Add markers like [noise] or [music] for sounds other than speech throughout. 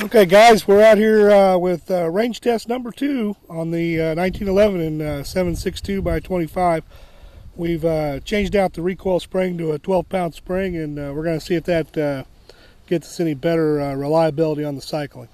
Okay, guys, we're out here uh, with uh, range test number two on the uh, 1911 and uh, 762 by 25. We've uh, changed out the recoil spring to a 12 pound spring, and uh, we're going to see if that gets us any better reliability on the cycling.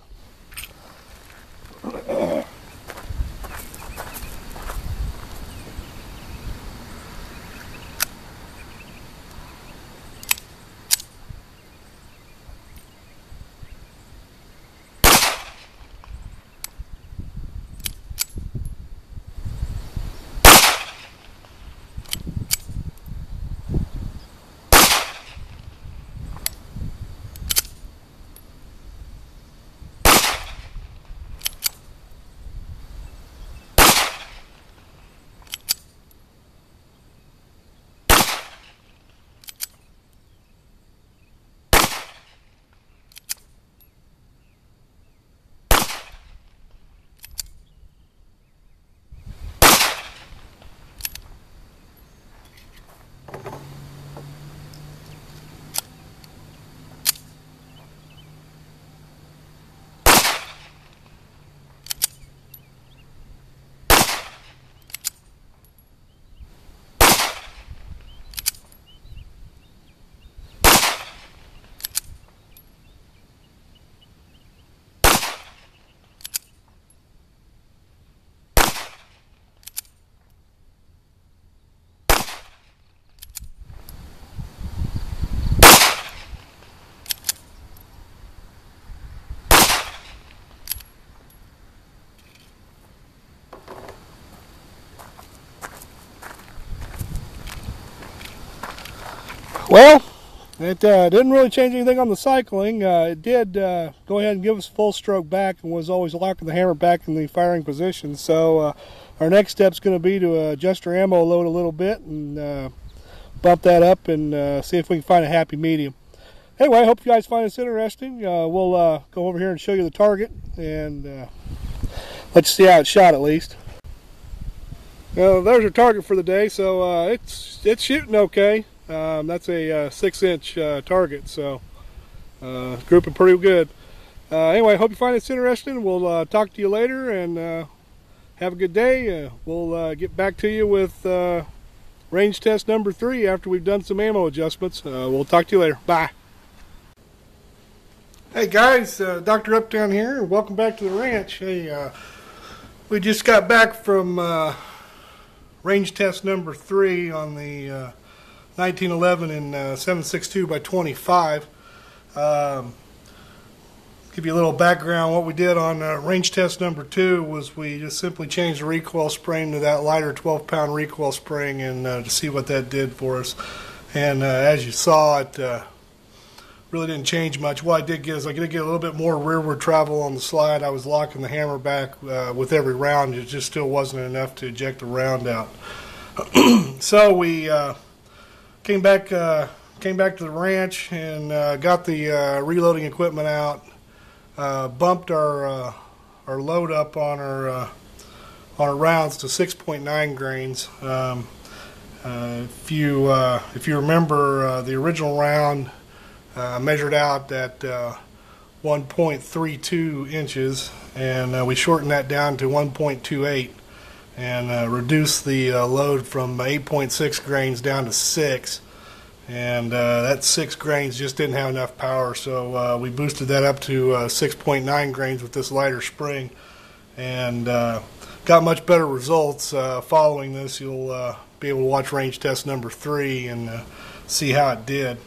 Well, it uh, didn't really change anything on the cycling. Uh, it did uh, go ahead and give us full stroke back and was always locking the hammer back in the firing position. So uh, our next step is going to be to adjust our ammo load a little bit and uh, bump that up and uh, see if we can find a happy medium. Anyway, I hope you guys find this interesting. we'll go over here and show you the target and let you see how it's shot at least. Well, there's our target for the day, so it's it's shooting okay. Um, that's a uh, six inch uh, target, so uh, grouping pretty good. Uh, anyway, hope you find this interesting. We'll uh, talk to you later and uh, have a good day. we'll get back to you with range test number three after we've done some ammo adjustments. we'll talk to you later. Bye. Hey guys, Dr. Uptown here, welcome back to the ranch. Hey, we just got back from range test number three on the 1911 and uh, 762 by 25. Um, give you a little background. What we did on uh, range test number two was we just simply changed the recoil spring to that lighter 12 pound recoil spring and uh, to see what that did for us. And uh, as you saw, it uh, really didn't change much. What I did get is I did get a little bit more rearward travel on the slide. I was locking the hammer back uh, with every round. It just still wasn't enough to eject the round out. [clears throat] so we came back uh, came back to the ranch and uh, got the uh, reloading equipment out. Uh, bumped our uh, our load up on our uh, on our rounds to 6.9 grains. Um, if you if you remember, the original round measured out at 1.32 inches, and we shortened that down to 1.28 and uh, reduce the uh, load from 8.6 grains down to 6 and uh, that 6 grains just didn't have enough power so uh, we boosted that up to uh, 6.9 grains with this lighter spring. And uh, got much better results following this. You'll be able to watch range test number 3 and see how it did.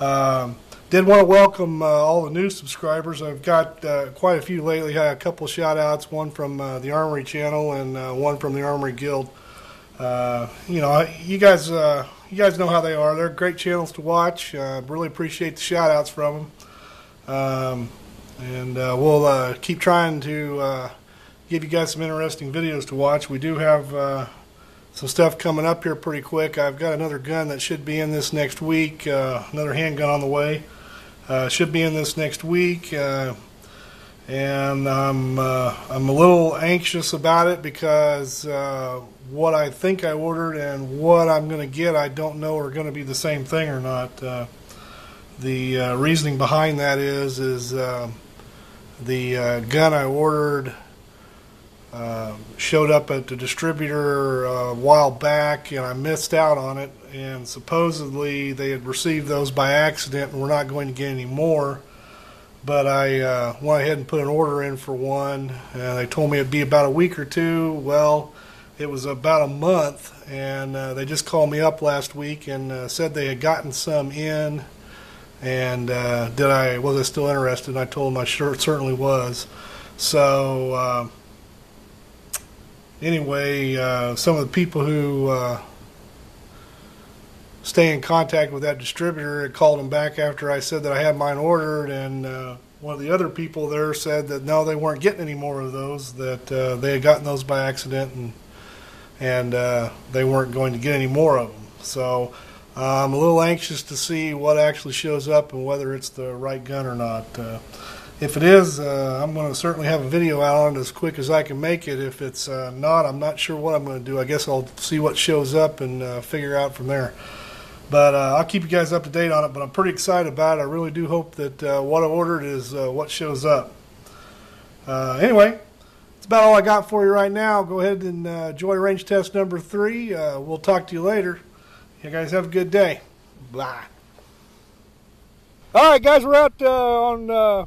Um, did want to welcome uh, all the new subscribers. I've got uh, quite a few lately. Had a couple shout outs, one from uh, the Armory channel and uh, one from the Armory Guild. Uh, you know, you guys, uh, you guys know how they are. They're great channels to watch. really appreciate the shout outs from them. Um, and we'll keep trying to give you guys some interesting videos to watch. We do have some stuff coming up here pretty quick. I've got another gun that should be in this next week, another handgun on the way. Uh, should be in this next week, uh, and I'm uh, I'm a little anxious about it because uh, what I think I ordered and what I'm going to get I don't know are going to be the same thing or not. Uh, the uh, reasoning behind that is is the gun I ordered uh, showed up at the distributor uh, a while back, and I missed out on it. And supposedly they had received those by accident, and we're not going to get any more. But I uh, went ahead and put an order in for one, and they told me it'd be about a week or two. Well, it was about a month, and uh, they just called me up last week and uh, said they had gotten some in, and uh, did I was I still interested? And I told them I sure certainly was. So anyway, uh, some of the people who uh, stay in contact with that distributor had called them back after I said that I had mine ordered, and uh, one of the other people there said that no, they weren't getting any more of those. That uh, they had gotten those by accident, and and uh, they weren't going to get any more of them. So. uh, I'm a little anxious to see what actually shows up and whether it's the right gun or not. If it is, uh, I'm going to certainly have a video out on it as quick as I can make it. If it's uh, not, I'm not sure what I'm going to do. I guess I'll see what shows up and uh, figure out from there. But uh, I'll keep you guys up to date on it. But I'm pretty excited about it. I really do hope that uh, what I ordered is uh, what shows up. Anyway, that's about all I got for you right now. Go ahead and enjoy range test number three. We'll talk to you later. You guys have a good day. Bye. All right, guys, we're out on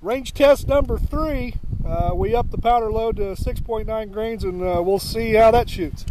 range test number three. Uh, we upped the powder load to 6.9 grains, and uh, we'll see how that shoots.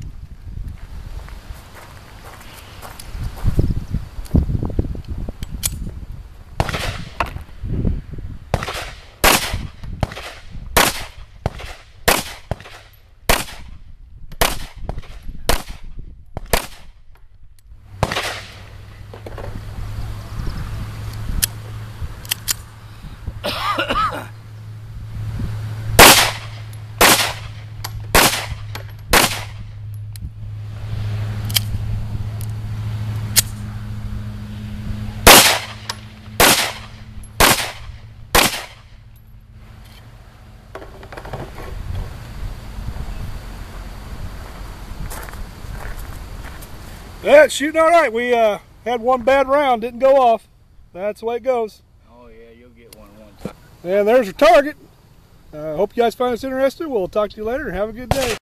Yeah, shooting all right. We uh, had one bad round, didn't go off. That's the way it goes. Oh yeah, you'll get one one time. And there's your target. I uh, hope you guys find this interesting. We'll talk to you later. Have a good day.